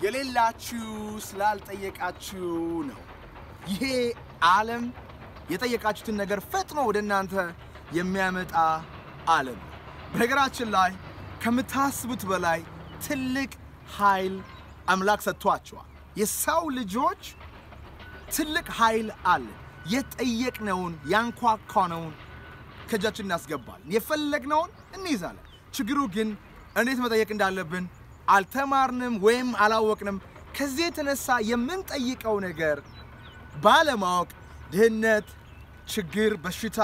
የሌላችሁ ስላልጠየቃችሁ ነው። ይሄ ዓለም የጠየቃችሁትን ነገር ፈጥኖ ወደ እናንተ የሚያመጣ ዓለም ነው። በነገራችን ላይ ከምታስቡት በላይ ትልቅ ኃይል አምላክ ሰጥቷቸዋል። የሰው ልጆች ትልቅ ኃይል አለ። የጠየቅነውን ያንኳኳነውን ከእጃችን እናስገባለን። የፈለግነውን እንይዛለን። ችግሩ ግን እንዴት መጠየቅ እንዳለብን አልተማርንም ወይም አላወቅንም። ከዚህ የተነሳ የምንጠይቀው ነገር ባለማወቅ ድህነት፣ ችግር፣ በሽታ፣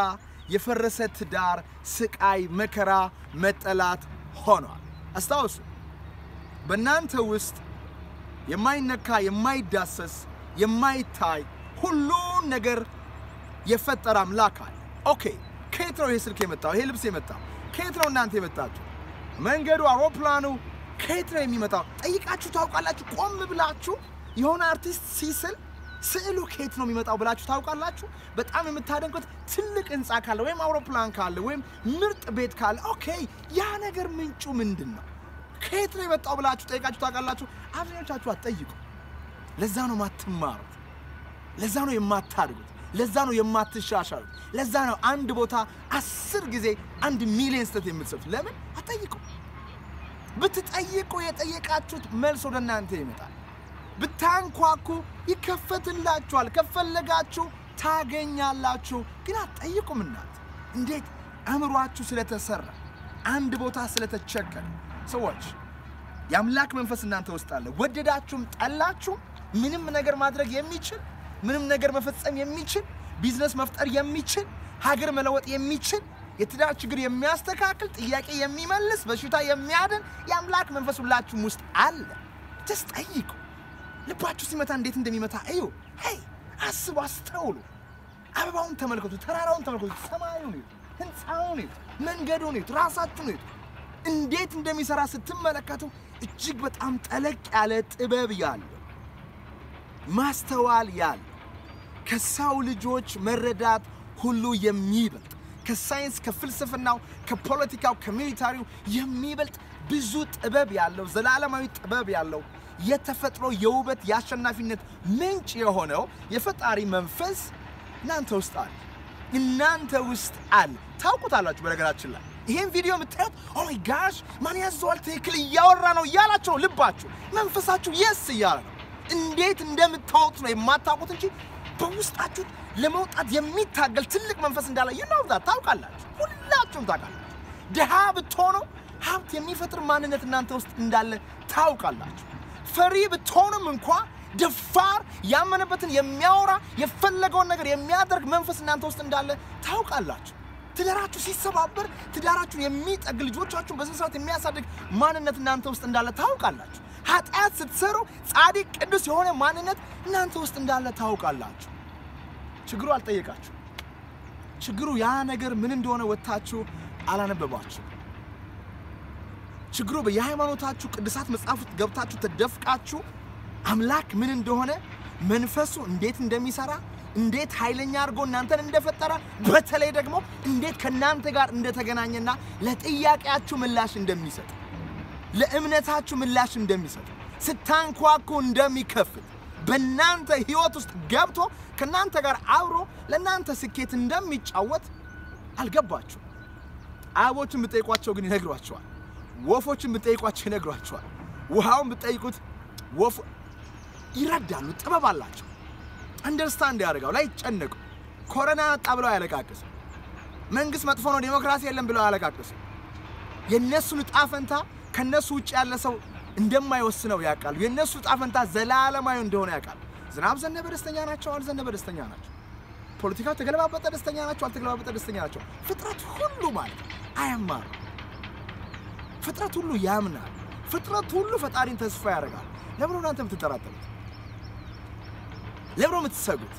የፈረሰ ትዳር፣ ስቃይ፣ መከራ፣ መጠላት ሆኗል። አስታውሱ፣ በእናንተ ውስጥ የማይነካ የማይዳሰስ የማይታይ ሁሉን ነገር የፈጠረ አምላክ አለ። Okay፣ ከየት ነው ይሄ ስልክ የመጣው? ይሄ ልብስ የመጣው ከየት ነው? እናንተ የመጣችሁ መንገዱ፣ አውሮፕላኑ ከየት ነው የሚመጣው? ጠይቃችሁ ታውቃላችሁ? ቆም ብላችሁ የሆነ አርቲስት ሲስል ስዕሉ ከየት ነው የሚመጣው ብላችሁ ታውቃላችሁ? በጣም የምታደንቁት ትልቅ ህንፃ ካለ ወይም አውሮፕላን ካለ ወይም ምርጥ ቤት ካለ okay፣ ያ ነገር ምንጩ ምንድን ነው? ከየት ነው የመጣው ብላችሁ ጠይቃችሁ ታውቃላችሁ? አብዛኞቻችሁ አትጠይቁ። ለዛ ነው የማትማሩት። ለዛ ነው የማታድጉት። ለዛ ነው የማትሻሻሉት። ለዛ ነው አንድ ቦታ አስር ጊዜ አንድ ሚሊዮን ስህተት የምትሰሩት። ለምን አትጠይቁ? ብትጠይቁ የጠየቃችሁት መልስ ወደ እናንተ ይመጣል። ብታንኳኩ ይከፈትላችኋል። ከፈለጋችሁ ታገኛላችሁ። ግን አትጠይቁም። እናት እንዴት አእምሯችሁ ስለተሰራ አንድ ቦታ ስለተቸከለ ሰዎች የአምላክ መንፈስ እናንተ ውስጥ አለ። ወደዳችሁም ጠላችሁም ምንም ነገር ማድረግ የሚችል ምንም ነገር መፈጸም የሚችል ቢዝነስ መፍጠር የሚችል ሀገር መለወጥ የሚችል የትዳር ችግር የሚያስተካክል ጥያቄ የሚመልስ በሽታ የሚያድን የአምላክ መንፈስ ሁላችሁም ውስጥ አለ። Just ጠይቁ። ልባችሁ ሲመታ እንዴት እንደሚመታ እዩ። Hey አስቡ፣ አስተውሉ። አበባውን ተመልከቱ፣ ተራራውን ተመልከቱ፣ ሰማዩን እዩ፣ ህንፃውን እዩ፣ መንገዱን እዩ፣ ራሳችሁን እዩ። እንዴት እንደሚሰራ ስትመለከቱ እጅግ በጣም ጠለቅ ያለ ጥበብ ያለው ማስተዋል ያለው ከሰው ልጆች መረዳት ሁሉ የሚበልጥ ከሳይንስ ከፍልስፍናው ከፖለቲካው ከሚሊታሪው የሚበልጥ ብዙ ጥበብ ያለው ዘላለማዊ ጥበብ ያለው የተፈጥሮ የውበት የአሸናፊነት ምንጭ የሆነው የፈጣሪ መንፈስ እናንተ ውስጥ አለ። እናንተ ውስጥ አለ። ታውቁታላችሁ። በነገራችን ላይ ይሄን ቪዲዮ የምታዩት oh my gosh ማንያዘዋል ትክክል እያወራ ነው እያላቸው ልባችሁ መንፈሳችሁ yes እያለ ነው። እንዴት እንደምታወጡት ነው የማታውቁት እንጂ በውስጣችሁ ለመውጣት የሚታገል ትልቅ መንፈስ እንዳለ ይናውዛት ታውቃላችሁ። ሁላችሁም ታውቃላችሁ። ድሃ ብትሆኑ ሀብት የሚፈጥር ማንነት እናንተ ውስጥ እንዳለ ታውቃላችሁ። ፈሪ ብትሆኑም እንኳ ደፋር ያመነበትን የሚያወራ የፈለገውን ነገር የሚያደርግ መንፈስ እናንተ ውስጥ እንዳለ ታውቃላችሁ። ትዳራችሁ ሲሰባበር ትዳራችሁን የሚጠግ ልጆቻችሁን በስነ ስርዓት የሚያሳድግ ማንነት እናንተ ውስጥ እንዳለ ታውቃላችሁ። ኃጢአት ስትሰሩ ጻድቅ ቅዱስ የሆነ ማንነት እናንተ ውስጥ እንዳለ ታውቃላችሁ። ችግሩ አልጠየቃችሁ። ችግሩ ያ ነገር ምን እንደሆነ ወጥታችሁ አላነበባችሁ። ችግሩ በየሃይማኖታችሁ ቅዱሳት መጽሐፍ ገብታችሁ ተደፍቃችሁ አምላክ ምን እንደሆነ መንፈሱ እንዴት እንደሚሰራ እንዴት ኃይለኛ አድርጎ እናንተን እንደፈጠረ በተለይ ደግሞ እንዴት ከእናንተ ጋር እንደተገናኘና ለጥያቄያችሁ ምላሽ እንደሚሰጥ ለእምነታችሁ ምላሽ እንደሚሰጥ ስታንኳኩ እንደሚከፍት በእናንተ ህይወት ውስጥ ገብቶ ከእናንተ ጋር አብሮ ለእናንተ ስኬት እንደሚጫወት አልገባችሁ። አበቦችን ብጠይቋቸው ግን ይነግሯቸዋል። ወፎችን ብጠይቋቸው ይነግሯቸዋል። ውሃውን ብጠይቁት ወፉ ይረዳሉ፣ ጥበብ አላቸው። አንደርስታንድ ያደርጋው ላይ ጨነቁ። ኮሮና መጣ ብለው አያለቃቅስም። መንግስት መጥፎ ነው፣ ዴሞክራሲ የለም ብለው አያለቃቅስም። የእነሱን እጣ ፈንታ ከእነሱ ውጭ ያለ ሰው እንደማይወስነው ያውቃሉ። የእነሱ እጣ ፈንታ ዘላለማዊ እንደሆነ ያውቃሉ። ዝናብ ዘነበ ደስተኛ ናቸው፣ አልዘነበ ደስተኛ ናቸው። ፖለቲካው ተገለባበጠ ደስተኛ ናቸው፣ አልተገለባበጠ ደስተኛ ናቸው። ፍጥረት ሁሉ ማለት አያማሩ። ፍጥረት ሁሉ ያምናል። ፍጥረት ሁሉ ፈጣሪን ተስፋ ያደርጋል። ለምን እናንተ የምትጠራጠሩት? ለምን የምትሰጉት?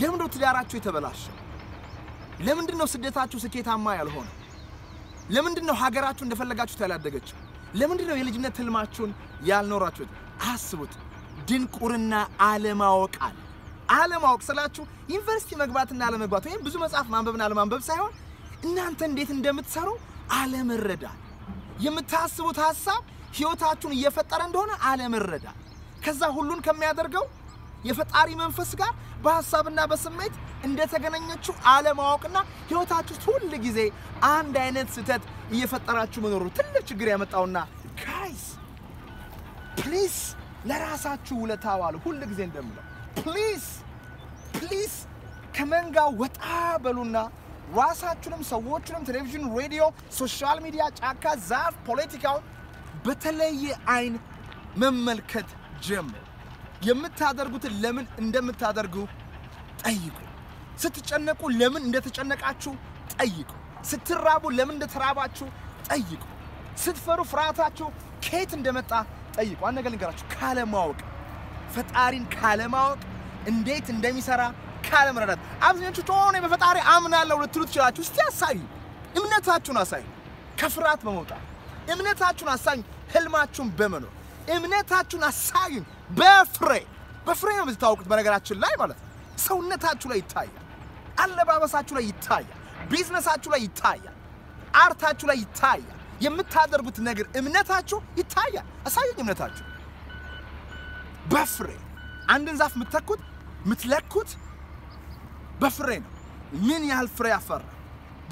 ለምን ነው ትዳራችሁ የተበላሸ? ለምንድን ነው ስደታችሁ ስኬታማ ያልሆነ? ለምንድን ነው ሀገራችሁ እንደፈለጋችሁት ያላደገችው? ለምንድን ነው የልጅነት ህልማችሁን ያልኖራችሁት? አስቡት። ድንቁርና አለማወቅ አለ። አለማወቅ ስላችሁ ዩኒቨርሲቲ መግባትና አለመግባት ወይም ብዙ መጽሐፍ ማንበብና አለማንበብ ሳይሆን እናንተ እንዴት እንደምትሰሩ አለመረዳት፣ የምታስቡት ሀሳብ ህይወታችሁን እየፈጠረ እንደሆነ አለመረዳት፣ ከዛ ሁሉን ከሚያደርገው የፈጣሪ መንፈስ ጋር በሀሳብና በስሜት እንደተገናኛችሁ አለማወቅና ህይወታችሁ ሁል ጊዜ አንድ አይነት ስህተት እየፈጠራችሁ መኖሩ ትልቅ ችግር ያመጣውና guys please ለራሳችሁ ውለታ ዋሉ። ሁል ጊዜ እንደምለው please please ከመንጋው ወጣ በሉና ራሳችሁንም ሰዎችንም ቴሌቪዥን፣ ሬዲዮ፣ social media፣ ጫካ፣ ዛፍ፣ ፖለቲካውን በተለየ አይን መመልከት ጀምሩ። የምታደርጉትን ለምን እንደምታደርጉ ጠይቁ። ስትጨነቁ ለምን እንደተጨነቃችሁ ጠይቁ። ስትራቡ ለምን እንደተራባችሁ ጠይቁ። ስትፈሩ ፍርሃታችሁ ከየት እንደመጣ ጠይቁ። አንድ ነገር ልንገራችሁ፣ ካለማወቅ ፈጣሪን ካለማወቅ እንዴት እንደሚሰራ ካለመረዳት አብዛኞቹ ሆነ በፈጣሪ አምናለሁ ልትሉ ትችላችሁ። እስቲ አሳዩ፣ እምነታችሁን አሳዩ። ከፍርሃት በመውጣት እምነታችሁን አሳዩ። ህልማችሁን በመኖር እምነታችሁን አሳዩን። በፍሬ በፍሬ ነው የምትታወቁት። በነገራችን ላይ ማለት ነው ሰውነታችሁ ላይ ይታያል፣ አለባበሳችሁ ላይ ይታያል፣ ቢዝነሳችሁ ላይ ይታያል፣ አርታችሁ ላይ ይታያል። የምታደርጉት ነገር እምነታችሁ ይታያል። አሳዩኝ እምነታችሁ በፍሬ አንድን ዛፍ የምትተኩት የምትለኩት በፍሬ ነው። ምን ያህል ፍሬ አፈራ?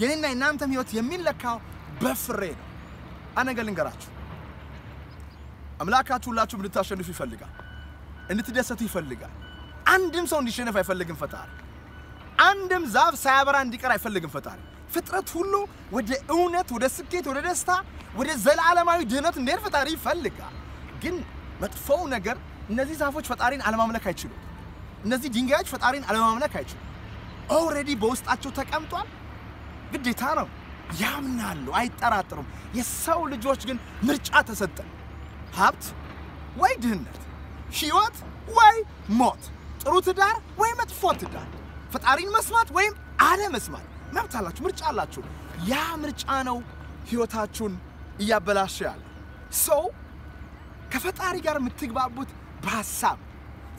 የኔና የእናንተም ህይወት የሚለካው በፍሬ ነው። አንድ ልንገራችሁ፣ አምላካችሁ ሁላችሁም እንድታሸንፉ ይፈልጋል፣ እንድትደሰቱ ይፈልጋል። አንድም ሰው እንዲሸነፍ አይፈልግም ፈጣሪ። አንድም ዛፍ ሳያበራ እንዲቀር አይፈልግም ፈጣሪ። ፍጥረት ሁሉ ወደ እውነት፣ ወደ ስኬት፣ ወደ ደስታ፣ ወደ ዘላለማዊ ድህነት እንዲሄድ ፈጣሪ ይፈልጋል። ግን መጥፎው ነገር እነዚህ ዛፎች ፈጣሪን አለማምለክ አይችሉም። እነዚህ ድንጋዮች ፈጣሪን አለማምለክ አይችሉም። already በውስጣቸው ተቀምጧል። ግዴታ ነው። ያምናሉ፣ አይጠራጠሩም። የሰው ልጆች ግን ምርጫ ተሰጠን። ሀብት ወይ ድህነት፣ ህይወት ወይ ሞት፣ ጥሩ ትዳር ወይ መጥፎ ትዳር፣ ፈጣሪን መስማት ወይም አለመስማት? መብት አላችሁ፣ ምርጫ አላችሁ። ያ ምርጫ ነው ህይወታችሁን እያበላሸ ያለ። ሰው ከፈጣሪ ጋር የምትግባቡት በሀሳብ።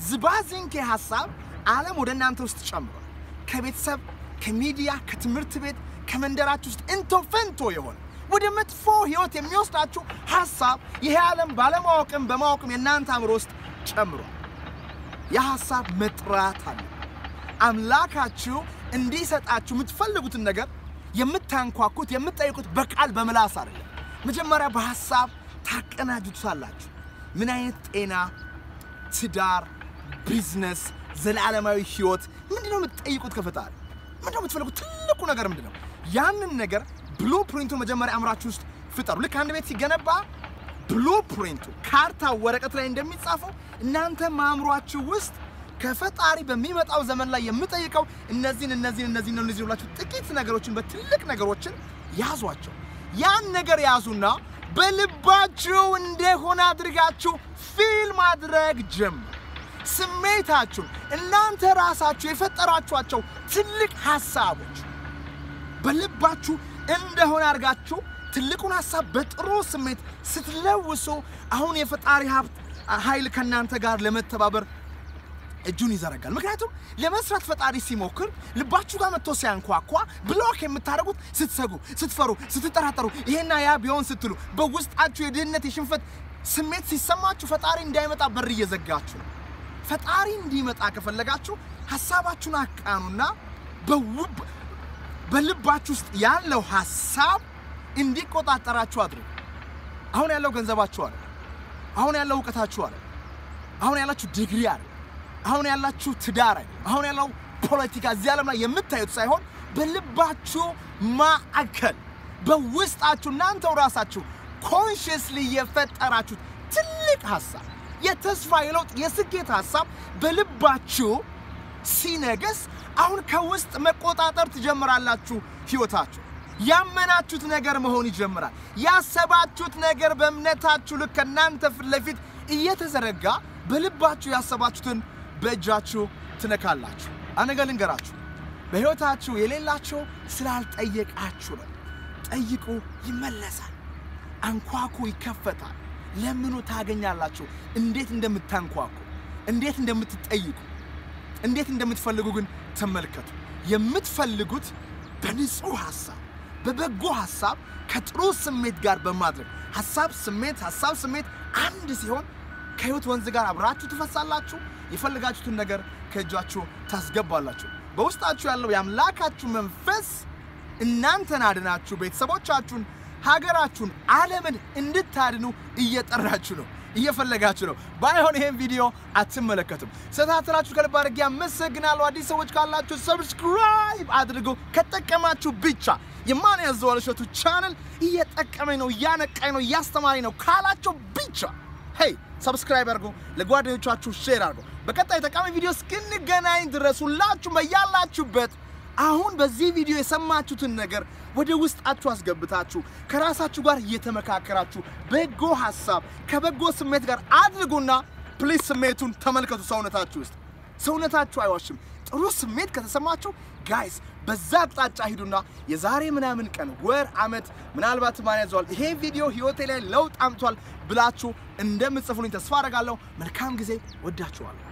ዝባዝንኬ ሀሳብ ዓለም ወደ እናንተ ውስጥ ጨምሯል። ከቤተሰብ፣ ከሚዲያ፣ ከትምህርት ቤት፣ ከመንደራችሁ ውስጥ እንቶ ፈንቶ የሆነ ወደ መጥፎ ህይወት የሚወስዳችሁ ሀሳብ ይሄ ዓለም ባለማወቅም በማወቅም የእናንተ አእምሮ ውስጥ ጨምሯል። የሀሳብ መጥራት አለ። አምላካችሁ እንዲሰጣችሁ የምትፈልጉትን ነገር የምታንኳኩት የምትጠይቁት በቃል በምላስ አይደለም። መጀመሪያ በሀሳብ ታቀናጁታላችሁ። ምን አይነት ጤና፣ ትዳር፣ ቢዝነስ፣ ዘላለማዊ ህይወት ምንድን ነው የምትጠይቁት ከፈጣሪ? ምንድን ነው የምትፈልጉት? ትልቁ ነገር ምንድን ነው? ያንን ነገር blueprint ኡን መጀመሪያ አእምራችሁ ውስጥ ፍጠሩ። ልክ አንድ ቤት ሲገነባ blueprint ኡ ካርታ ወረቀት ላይ እንደሚጻፈው እናንተም አእምሯችሁ ውስጥ ከፈጣሪ በሚመጣው ዘመን ላይ የምጠይቀው እነዚህን እነዚህን እነዚህን እነዚህ ብላችሁ ጥቂት ነገሮችን በትልቅ ነገሮችን ያዟቸው። ያን ነገር ያዙና በልባችሁ እንደሆነ አድርጋችሁ ፊል ማድረግ ጀምሩ። ስሜታችሁን እናንተ ራሳችሁ የፈጠራችኋቸው ትልቅ ሀሳቦች በልባችሁ እንደሆነ አድርጋችሁ ትልቁን ሀሳብ በጥሩ ስሜት ስትለውሱ አሁን የፈጣሪ ሀብት ኃይል ከእናንተ ጋር ለመተባበር እጁን ይዘረጋል። ምክንያቱም ለመስራት ፈጣሪ ሲሞክር ልባችሁ ጋር መጥቶ ሲያንኳኳ ብሎክ የምታደርጉት ስትሰጉ፣ ስትፈሩ፣ ስትጠራጠሩ ይሄና ያ ቢሆን ስትሉ በውስጣችሁ የድህነት የሽንፈት ስሜት ሲሰማችሁ ፈጣሪ እንዳይመጣ በር እየዘጋችሁ ነው። ፈጣሪ እንዲመጣ ከፈለጋችሁ ሀሳባችሁን አቃኑና በውብ በልባችሁ ውስጥ ያለው ሀሳብ እንዲቆጣጠራችሁ አድርጉ። አሁን ያለው ገንዘባችሁ አለ። አሁን ያለው እውቀታችሁ አለ። አሁን ያላችሁ ዲግሪ አለ። አሁን ያላችሁ ትዳር አለ። አሁን ያለው ፖለቲካ እዚህ ዓለም ላይ የምታዩት ሳይሆን በልባችሁ ማዕከል በውስጣችሁ እናንተው ራሳችሁ ኮንሽስሊ የፈጠራችሁት ትልቅ ሀሳብ የተስፋ የለውጥ የስኬት ሀሳብ በልባችሁ ሲነገስ አሁን ከውስጥ መቆጣጠር ትጀምራላችሁ። ህይወታችሁ ያመናችሁት ነገር መሆን ይጀምራል። ያሰባችሁት ነገር በእምነታችሁ ልክ ከእናንተ ፊት ለፊት እየተዘረጋ በልባችሁ ያሰባችሁትን በእጃችሁ ትነካላችሁ። አንድ ነገር ልንገራችሁ፣ በሕይወታችሁ የሌላችሁ ስላልጠየቃችሁ ነው። ጠይቁ፣ ይመለሳል። አንኳኩ፣ ይከፈታል። ለምኑ፣ ታገኛላችሁ። እንዴት እንደምታንኳኩ፣ እንዴት እንደምትጠይቁ፣ እንዴት እንደምትፈልጉ ግን ተመልከቱ። የምትፈልጉት በንጹህ ሐሳብ፣ በበጎ ሐሳብ፣ ከጥሩ ስሜት ጋር በማድረግ ሀሳብ፣ ስሜት፣ ሀሳብ፣ ስሜት አንድ ሲሆን ከህይወት ወንዝ ጋር አብራችሁ ትፈሳላችሁ። የፈለጋችሁትን ነገር ከእጃችሁ ታስገባላችሁ። በውስጣችሁ ያለው የአምላካችሁ መንፈስ እናንተን አድናችሁ ቤተሰቦቻችሁን፣ ሀገራችሁን፣ ዓለምን እንድታድኑ እየጠራችሁ ነው እየፈለጋችሁ ነው። ባይሆን ይሄን ቪዲዮ አትመለከቱም። ስለተከታተላችሁ ከልብ አድርጌ አመሰግናለሁ። አዲስ ሰዎች ካላችሁ subscribe አድርጉ። ከጠቀማችሁ ብቻ የማን ያዘዋል እሸቱ ቻናል እየጠቀመኝ ነው፣ እያነቃኝ ነው፣ እያስተማረኝ ነው ካላችሁ ብቻ hey subscribe አድርጉ፣ ለጓደኞቻችሁ share አድርጉ። በቀጣይ ጠቃሚ ቪዲዮ እስክንገናኝ ድረስ ሁላችሁም በያላችሁበት አሁን በዚህ ቪዲዮ የሰማችሁትን ነገር ወደ ውስጣችሁ አስገብታችሁ ከራሳችሁ ጋር እየተመካከራችሁ በጎ ሀሳብ ከበጎ ስሜት ጋር አድርጉና please ስሜቱን ተመልከቱ። ሰውነታችሁ ውስጥ ሰውነታችሁ አይዋሽም። ጥሩ ስሜት ከተሰማችሁ guys በዛ አቅጣጫ ሂዱና የዛሬ ምናምን ቀን ወር፣ ዓመት ምናልባት ማን ያዘዋል ይሄ ቪዲዮ ህይወቴ ላይ ለውጥ አምጥቷል ብላችሁ እንደምትጽፉልኝ ተስፋ አደርጋለሁ። መልካም ጊዜ። እወዳችኋለሁ።